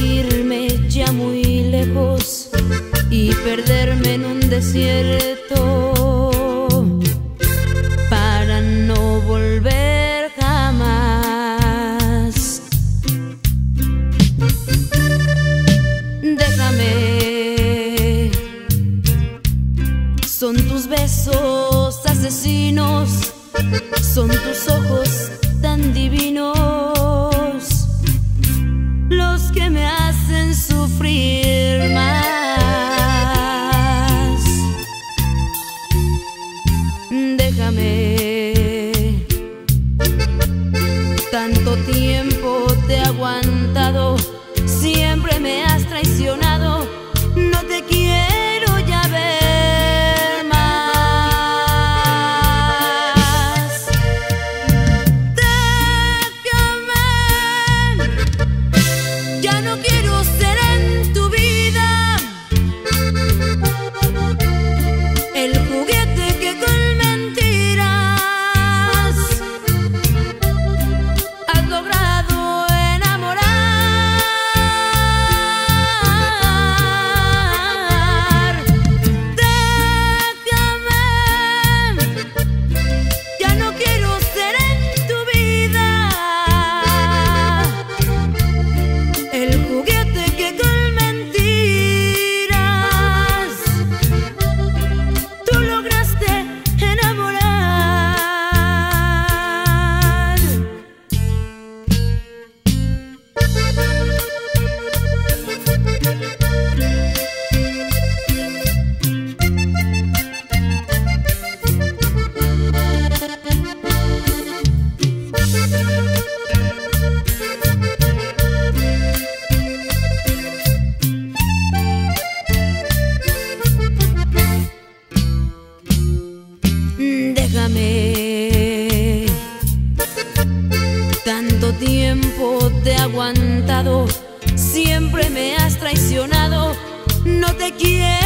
irme ya muy lejos y perderme en un desierto para no volver jamás. Déjame, son tus besos asesinos, son tus ojos sufrir más. Déjame, tanto tiempo siempre me has traicionado, no te quiero.